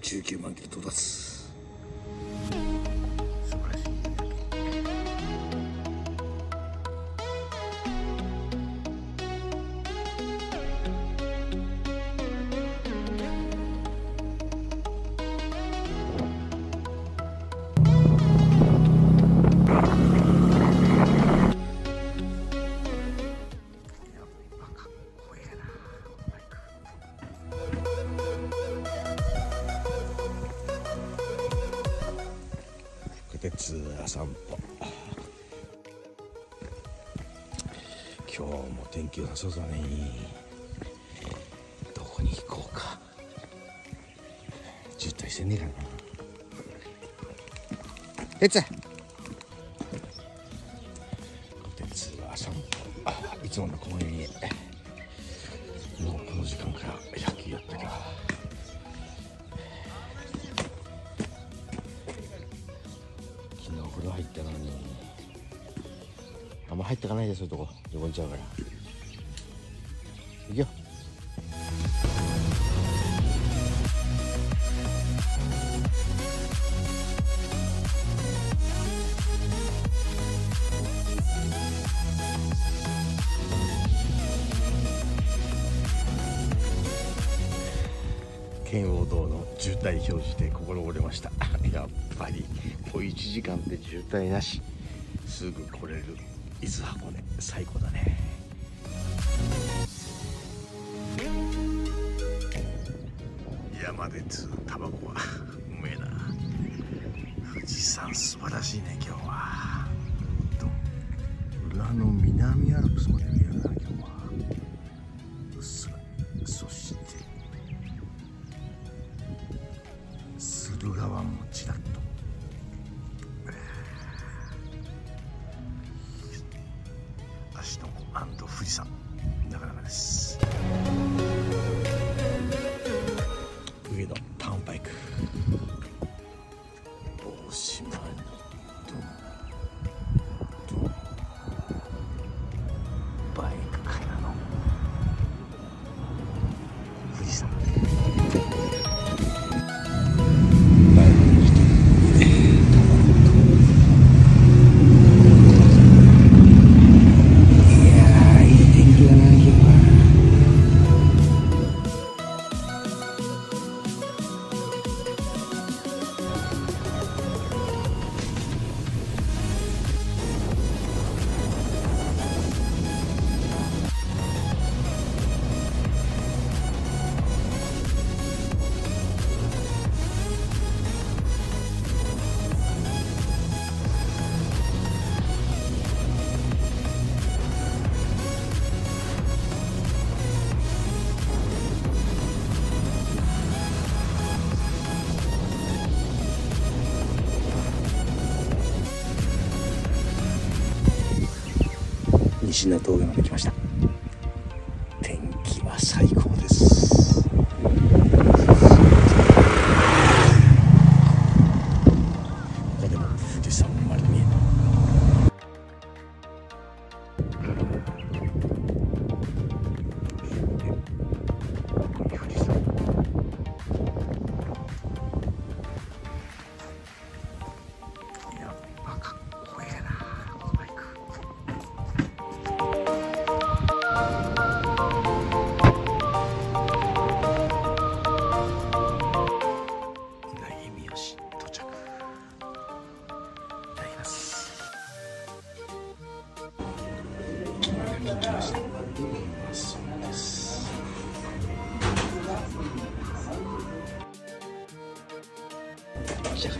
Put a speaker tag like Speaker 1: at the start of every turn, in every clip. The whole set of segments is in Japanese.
Speaker 1: 19万キロ到達。渋滞してねえかな。鉄。国鉄散歩あいつもの公園へもうこの時間から野球やったけど昨日お風呂入ったのに。あんま入ってかないでそういうとこ。汚れちゃうから。行くよ。圏央道の渋滞表示で心折れました。やっぱり小1時間で渋滞なし。すぐ来れる伊豆箱根。最高だね。山でつタバコは。うめえな。富士山素晴らしいね今日は。と裏の南アルプスまで見えるな。富士山なかなかです。西の峠まで来ました。じゃあう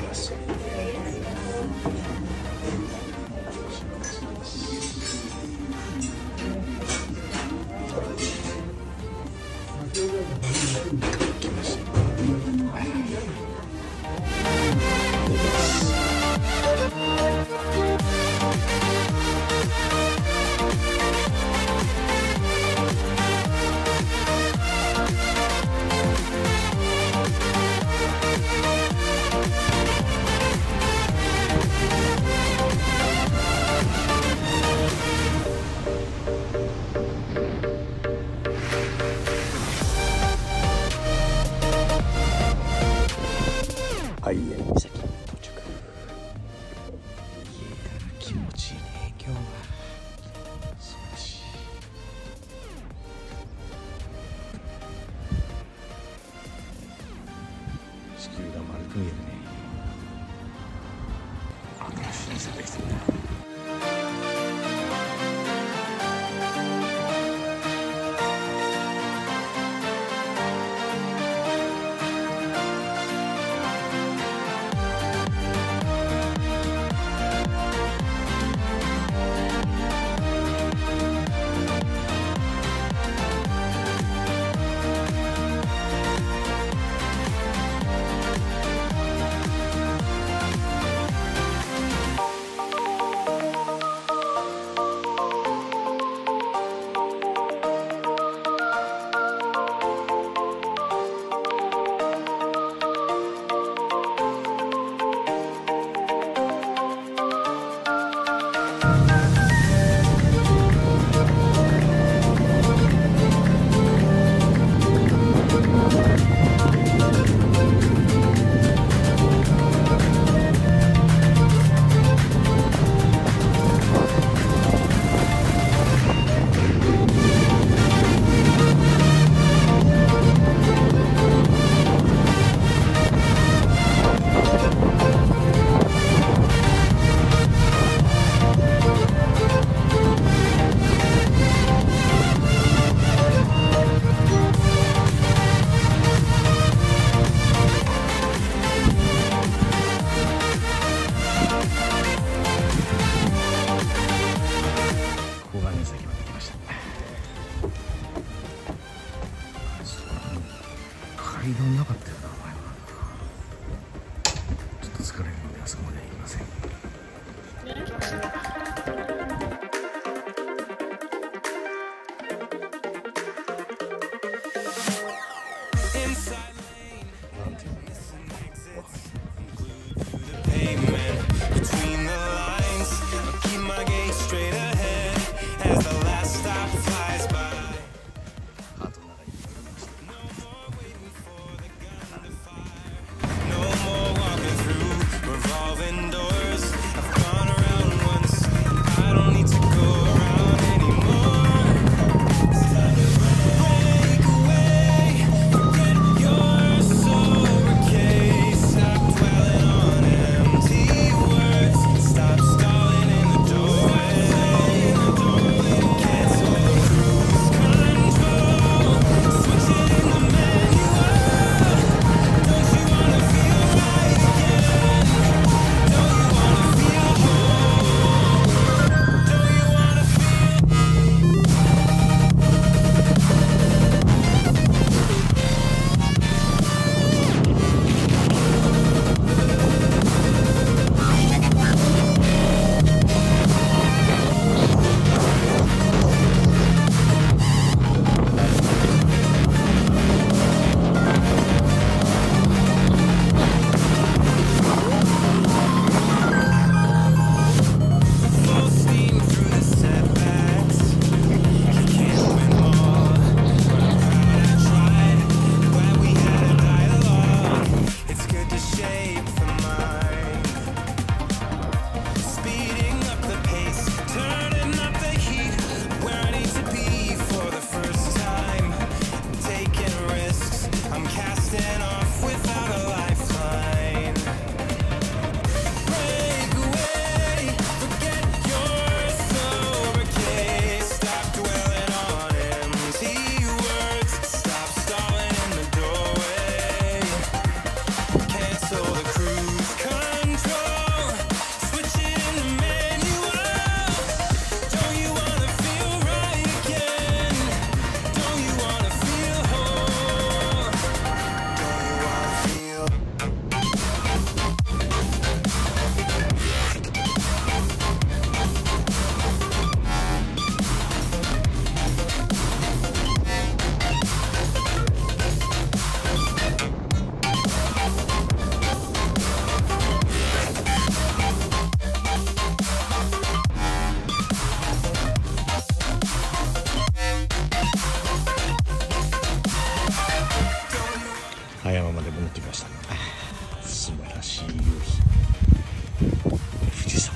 Speaker 1: まそう来ました
Speaker 2: 階段なかったよな前は。ちょっと疲れるのであそこまでは行きません。なんていうの？で戻ってき
Speaker 3: ました。素晴らしい夕日。富士山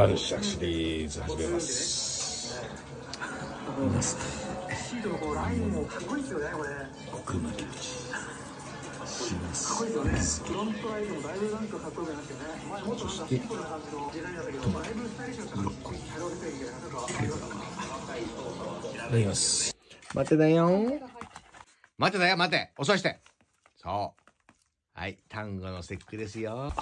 Speaker 3: バルシ
Speaker 2: シリーズ始めます。うん、シ
Speaker 1: ーのこラインいですよね、これ。奥まで。します。こいよね。フロントラインね。前もっとな感じの時ったけど、タイッシ。なか。います。待てだよ。待てだよ、待て。遅いして。そう。はい、単語の節句ですよ。